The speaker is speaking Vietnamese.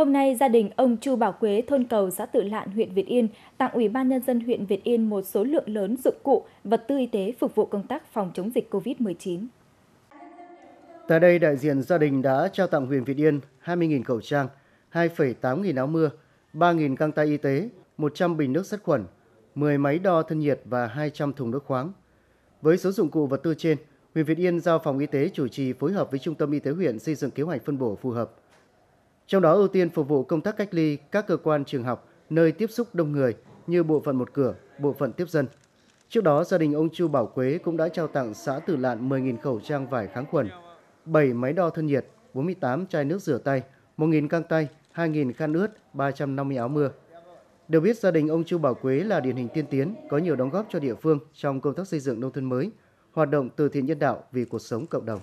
Hôm nay, gia đình ông Chu Bảo Quế, thôn cầu xã Tự Lạn, huyện Việt Yên, tặng Ủy ban Nhân dân huyện Việt Yên một số lượng lớn dụng cụ, vật tư y tế phục vụ công tác phòng chống dịch COVID-19. Tại đây, đại diện gia đình đã trao tặng huyện Việt Yên 20.000 khẩu trang, 2,8 nghìn áo mưa, 3.000 găng tay y tế, 100 bình nước sát khuẩn, 10 máy đo thân nhiệt và 200 thùng nước khoáng. Với số dụng cụ vật tư trên, huyện Việt Yên giao phòng y tế chủ trì phối hợp với trung tâm y tế huyện xây dựng kế hoạch phân bổ phù hợp. Trong đó ưu tiên phục vụ công tác cách ly các cơ quan trường học nơi tiếp xúc đông người như bộ phận một cửa, bộ phận tiếp dân. Trước đó, gia đình ông Chu Bảo Quế cũng đã trao tặng xã Tử Lạn 10.000 khẩu trang vải kháng khuẩn, 7 máy đo thân nhiệt, 48 chai nước rửa tay, 1.000 găng tay, 2.000 khăn ướt, 350 áo mưa. Được biết gia đình ông Chu Bảo Quế là điển hình tiên tiến, có nhiều đóng góp cho địa phương trong công tác xây dựng nông thôn mới, hoạt động từ thiện nhân đạo vì cuộc sống cộng đồng.